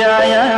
yeah, yeah.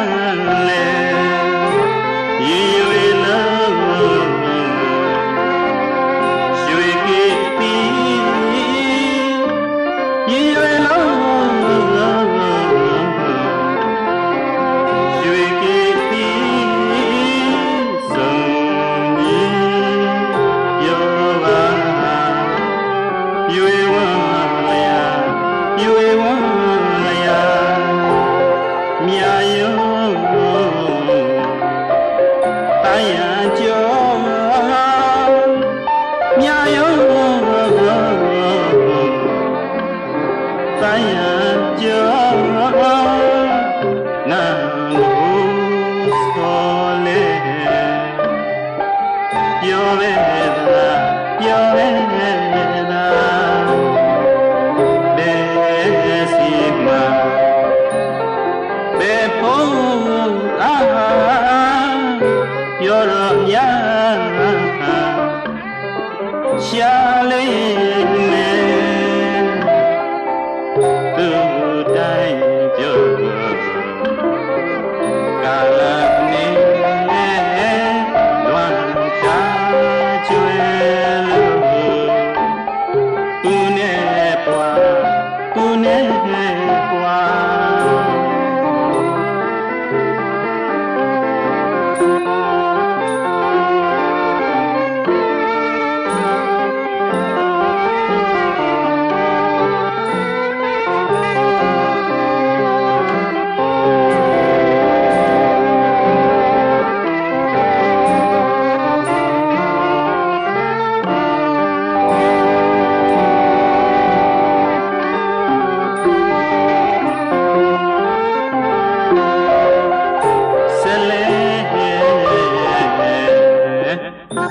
ရှာလေးနဲ့သူ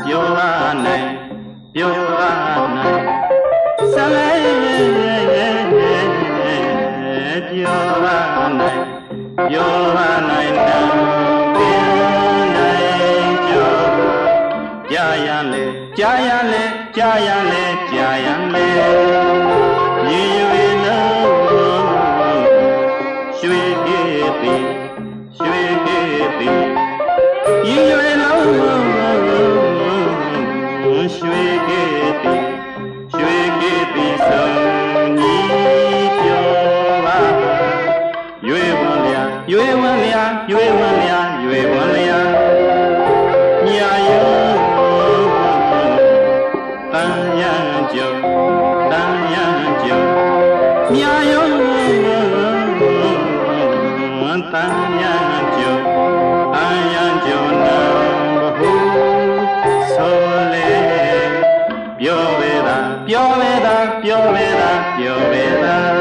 ပြောရနိုင်ပြောရနိုင်ဆလဲပြောရနိုင်ပြောရနိုင်နာပြန်နိုင်ကြောကြာရန်လေကြာရန်လေကြာရန်လေ ရွေဝံလျာရွေဝံလျာညာယောတန်ရန်ကြုံတန်ရန်ကြုံညာယောတန်ရန်ကြုံတန်ရန်ကြုံနံဘဟုဆိုလေပြောဝေတာပြောဝေတာပြောဝေတာပြောဝေတာ